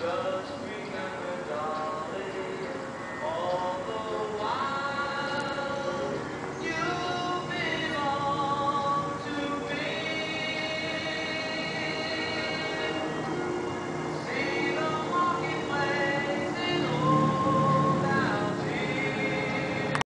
Yeah.